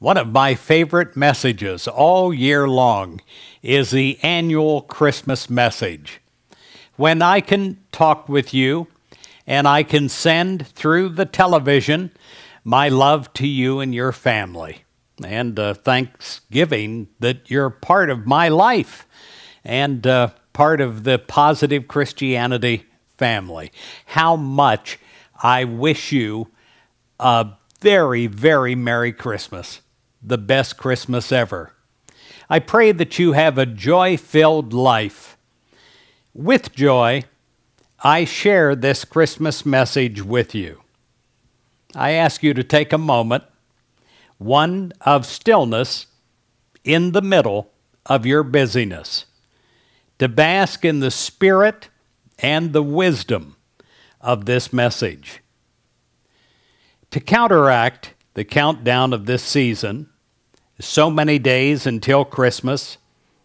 One of my favorite messages all year long is the annual Christmas message. When I can talk with you and I can send through the television my love to you and your family and uh, thanksgiving that you're part of my life and uh, part of the positive Christianity family. How much I wish you a very, very Merry Christmas the best Christmas ever. I pray that you have a joy filled life. With joy, I share this Christmas message with you. I ask you to take a moment, one of stillness in the middle of your busyness, to bask in the spirit and the wisdom of this message. To counteract the countdown of this season. So many days until Christmas,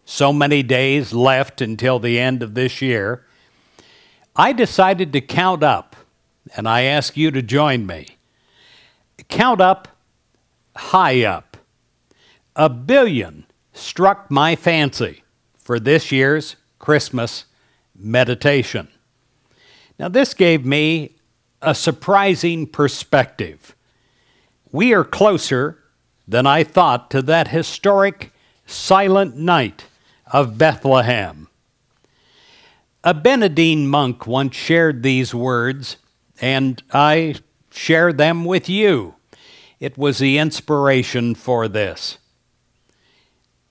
so many days left until the end of this year. I decided to count up, and I ask you to join me. Count up, high up. A billion struck my fancy for this year's Christmas meditation. Now, this gave me a surprising perspective we are closer than I thought to that historic silent night of Bethlehem. A Benedictine monk once shared these words, and I share them with you. It was the inspiration for this.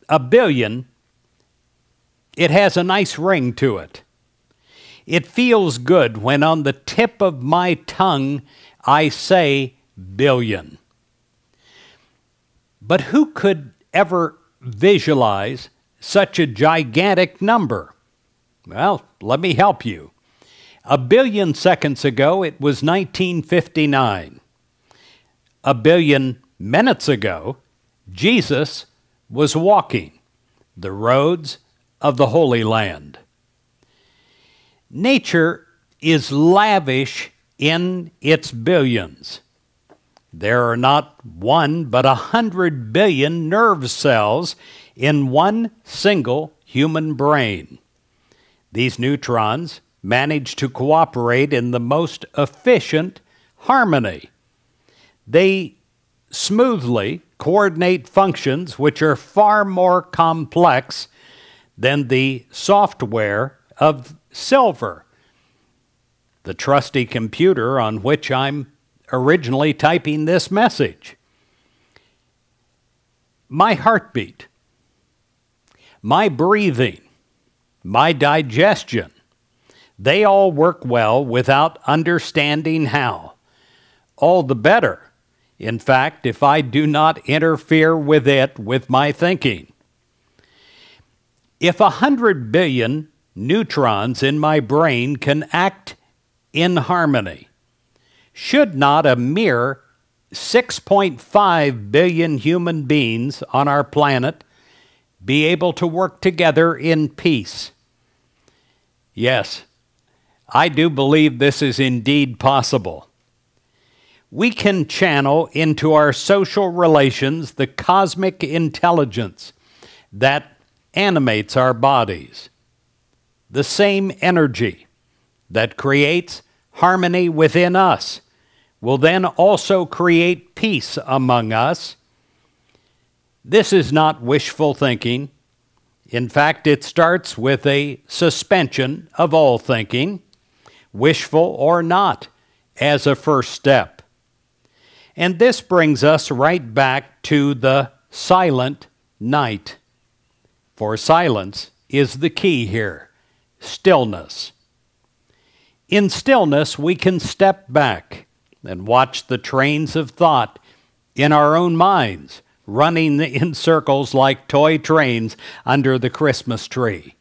A billion, it has a nice ring to it. It feels good when on the tip of my tongue I say billion. But who could ever visualize such a gigantic number? Well, let me help you. A billion seconds ago, it was 1959. A billion minutes ago, Jesus was walking the roads of the Holy Land. Nature is lavish in its billions. There are not one, but a hundred billion nerve cells in one single human brain. These neurons manage to cooperate in the most efficient harmony. They smoothly coordinate functions which are far more complex than the software of silver, the trusty computer on which I'm originally typing this message. My heartbeat, my breathing, my digestion, they all work well without understanding how. All the better, in fact, if I do not interfere with it with my thinking. If a hundred billion neurons in my brain can act in harmony, should not a mere 6.5 billion human beings on our planet be able to work together in peace? Yes, I do believe this is indeed possible. We can channel into our social relations the cosmic intelligence that animates our bodies, the same energy that creates harmony within us will then also create peace among us. This is not wishful thinking. In fact, it starts with a suspension of all thinking, wishful or not, as a first step. And this brings us right back to the silent night. For silence is the key here stillness. In stillness, we can step back and watch the trains of thought in our own minds running in circles like toy trains under the Christmas tree.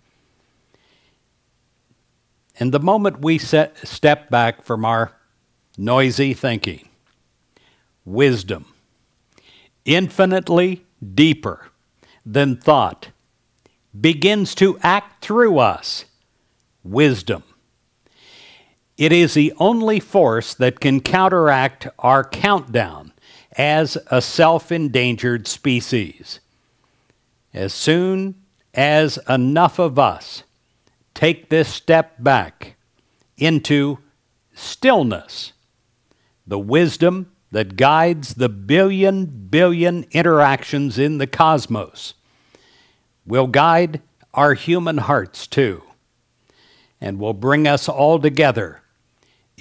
And the moment we set, step back from our noisy thinking, wisdom, infinitely deeper than thought, begins to act through us. Wisdom it is the only force that can counteract our countdown as a self endangered species. As soon as enough of us take this step back into stillness, the wisdom that guides the billion billion interactions in the cosmos will guide our human hearts too and will bring us all together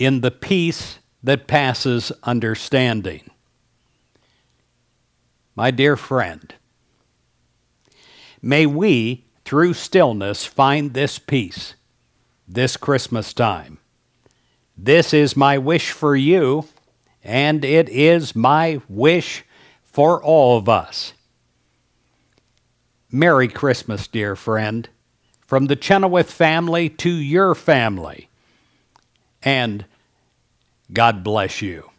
in the peace that passes understanding. My dear friend, may we, through stillness, find this peace this Christmas time. This is my wish for you, and it is my wish for all of us. Merry Christmas, dear friend, from the Chenoweth family to your family, and God bless you.